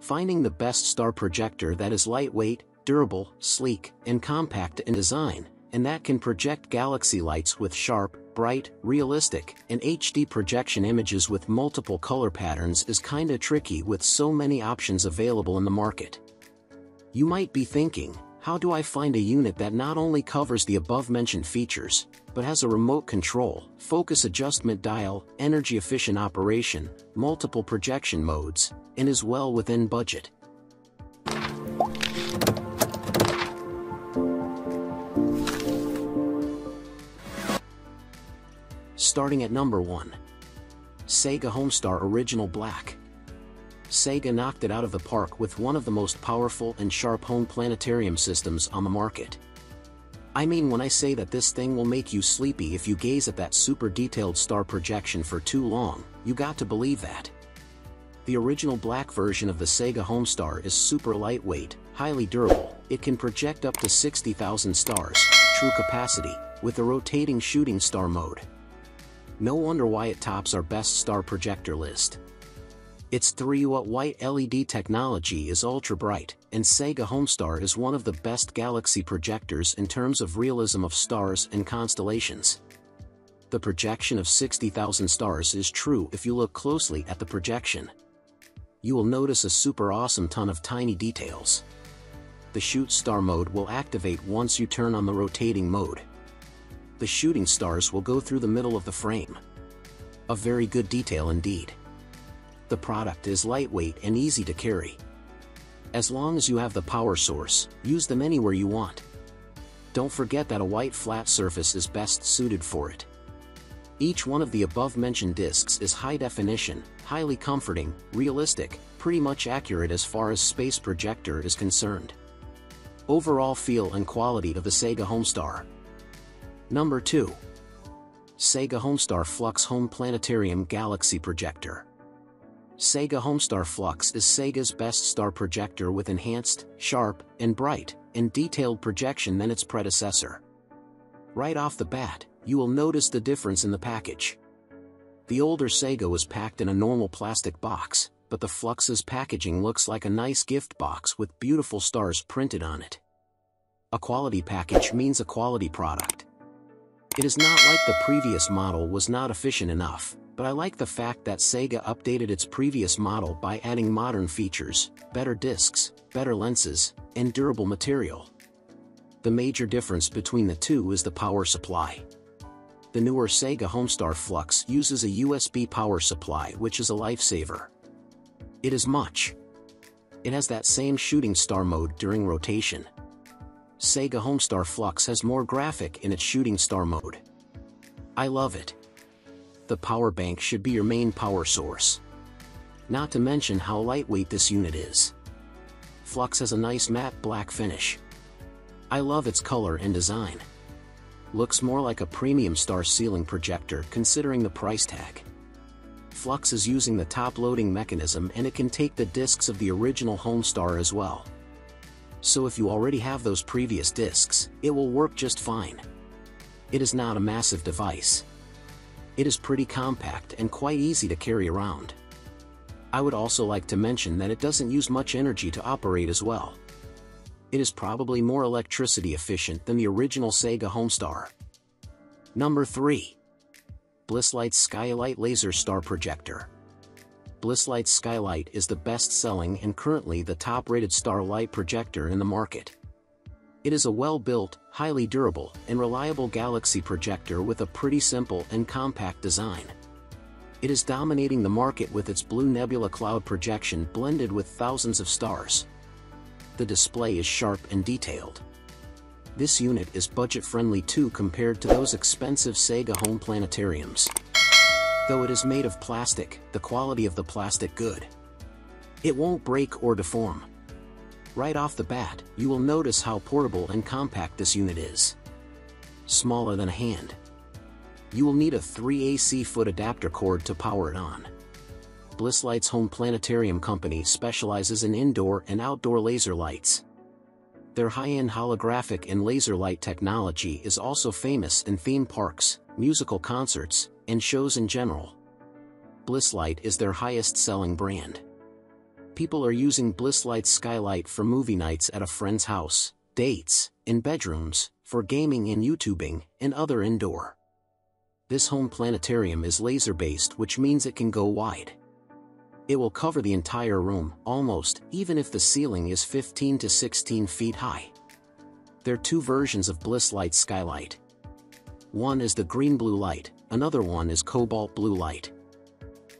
finding the best star projector that is lightweight, durable, sleek, and compact in design, and that can project galaxy lights with sharp, bright, realistic, and HD projection images with multiple color patterns is kinda tricky with so many options available in the market. You might be thinking, how do I find a unit that not only covers the above-mentioned features, but has a remote control, focus adjustment dial, energy-efficient operation, multiple projection modes, and is well within budget? Starting at number 1. Sega Homestar Original Black. Sega knocked it out of the park with one of the most powerful and sharp home planetarium systems on the market. I mean when I say that this thing will make you sleepy if you gaze at that super detailed star projection for too long, you got to believe that. The original black version of the Sega Homestar is super lightweight, highly durable, it can project up to 60,000 stars, true capacity, with a rotating shooting star mode. No wonder why it tops our best star projector list. Its 3-watt white LED technology is ultra bright, and Sega Homestar is one of the best galaxy projectors in terms of realism of stars and constellations. The projection of 60,000 stars is true if you look closely at the projection. You will notice a super awesome ton of tiny details. The shoot star mode will activate once you turn on the rotating mode. The shooting stars will go through the middle of the frame. A very good detail indeed. The product is lightweight and easy to carry. As long as you have the power source, use them anywhere you want. Don't forget that a white flat surface is best suited for it. Each one of the above-mentioned discs is high definition, highly comforting, realistic, pretty much accurate as far as space projector is concerned. Overall feel and quality of the Sega Homestar. Number 2. Sega Homestar Flux Home Planetarium Galaxy Projector. Sega Homestar Flux is Sega's best star projector with enhanced, sharp, and bright, and detailed projection than its predecessor. Right off the bat, you will notice the difference in the package. The older Sega was packed in a normal plastic box, but the Flux's packaging looks like a nice gift box with beautiful stars printed on it. A quality package means a quality product. It is not like the previous model was not efficient enough, but I like the fact that Sega updated its previous model by adding modern features, better discs, better lenses, and durable material. The major difference between the two is the power supply. The newer Sega Homestar Flux uses a USB power supply which is a lifesaver. It is much. It has that same shooting star mode during rotation. Sega Homestar Flux has more graphic in its shooting star mode. I love it the power bank should be your main power source. Not to mention how lightweight this unit is. Flux has a nice matte black finish. I love its color and design. Looks more like a premium star ceiling projector considering the price tag. Flux is using the top loading mechanism and it can take the discs of the original Homestar as well. So if you already have those previous discs, it will work just fine. It is not a massive device it is pretty compact and quite easy to carry around. I would also like to mention that it doesn't use much energy to operate as well. It is probably more electricity efficient than the original Sega Homestar. Number 3. Blisslight Sky Lite Laser Star Projector. Blisslight Sky Lite is the best-selling and currently the top-rated starlight projector in the market. It is a well-built, highly durable, and reliable galaxy projector with a pretty simple and compact design. It is dominating the market with its blue nebula cloud projection blended with thousands of stars. The display is sharp and detailed. This unit is budget-friendly too compared to those expensive Sega home planetariums. Though it is made of plastic, the quality of the plastic good. It won't break or deform. Right off the bat, you will notice how portable and compact this unit is. Smaller than a hand. You will need a 3 AC foot adapter cord to power it on. Blisslight's Home Planetarium Company specializes in indoor and outdoor laser lights. Their high-end holographic and laser light technology is also famous in theme parks, musical concerts, and shows in general. Blisslight is their highest selling brand. People are using Blisslight Sky Lite for movie nights at a friend's house, dates, in bedrooms, for gaming and YouTubing, and other indoor. This home planetarium is laser-based which means it can go wide. It will cover the entire room, almost, even if the ceiling is 15 to 16 feet high. There are two versions of Blisslight Sky Lite. One is the green-blue light, another one is cobalt blue light.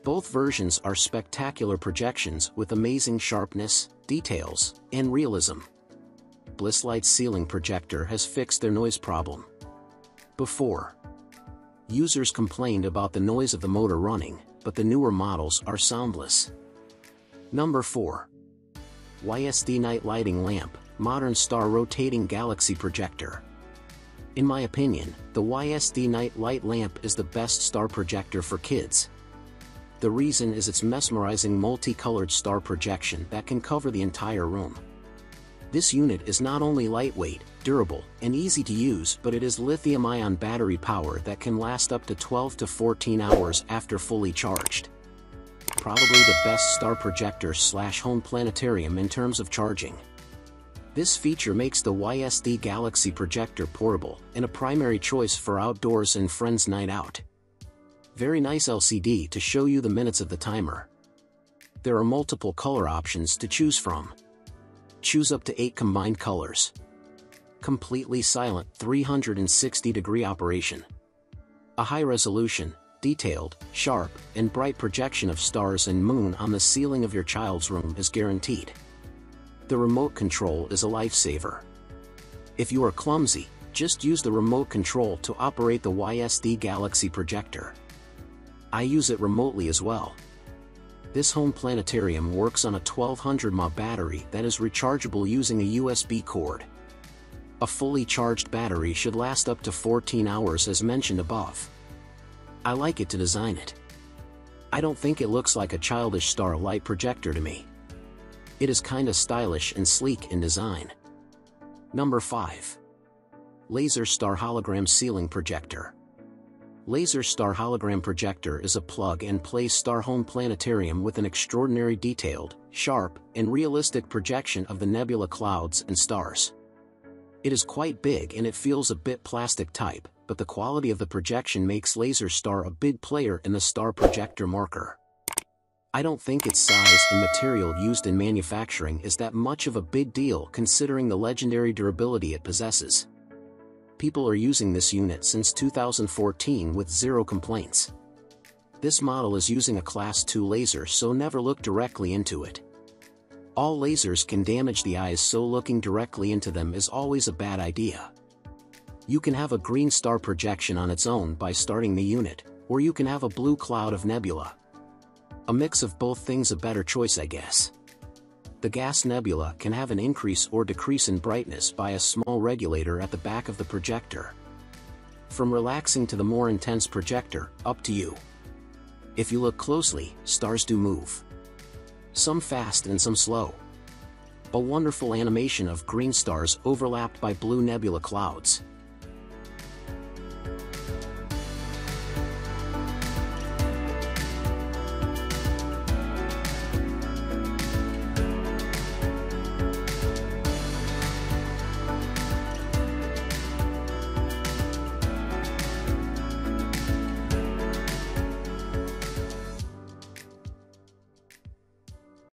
Both versions are spectacular projections with amazing sharpness, details, and realism. Blisslight's ceiling projector has fixed their noise problem. Before, users complained about the noise of the motor running, but the newer models are soundless. Number 4. YSD Night Lighting Lamp, Modern Star Rotating Galaxy Projector. In my opinion, the YSD Night Light Lamp is the best star projector for kids. The reason is its mesmerizing multicolored star projection that can cover the entire room. This unit is not only lightweight, durable, and easy to use but it is lithium-ion battery power that can last up to 12 to 14 hours after fully charged. Probably the best star projector slash home planetarium in terms of charging. This feature makes the YSD Galaxy projector portable and a primary choice for outdoors and friends night out. Very nice LCD to show you the minutes of the timer. There are multiple color options to choose from. Choose up to 8 combined colors completely silent 360 degree operation. A high resolution, detailed, sharp, and bright projection of stars and moon on the ceiling of your child's room is guaranteed. The remote control is a lifesaver. If you are clumsy, just use the remote control to operate the YSD Galaxy projector. I use it remotely as well. This home planetarium works on a 1200 mAh battery that is rechargeable using a USB cord. A fully charged battery should last up to 14 hours as mentioned above. I like it to design it. I don't think it looks like a childish starlight projector to me. It is kinda stylish and sleek in design. Number 5. Laser Star Hologram Ceiling Projector. Laser Star Hologram Projector is a plug-and-play star home planetarium with an extraordinary detailed, sharp, and realistic projection of the nebula clouds and stars. It is quite big and it feels a bit plastic type, but the quality of the projection makes Laser Star a big player in the star projector marker. I don't think its size and material used in manufacturing is that much of a big deal considering the legendary durability it possesses. People are using this unit since 2014 with zero complaints. This model is using a Class II laser so never look directly into it. All lasers can damage the eyes so looking directly into them is always a bad idea. You can have a green star projection on its own by starting the unit, or you can have a blue cloud of nebula. A mix of both things a better choice I guess. The gas nebula can have an increase or decrease in brightness by a small regulator at the back of the projector. From relaxing to the more intense projector, up to you. If you look closely, stars do move some fast and some slow. A wonderful animation of green stars overlapped by blue nebula clouds.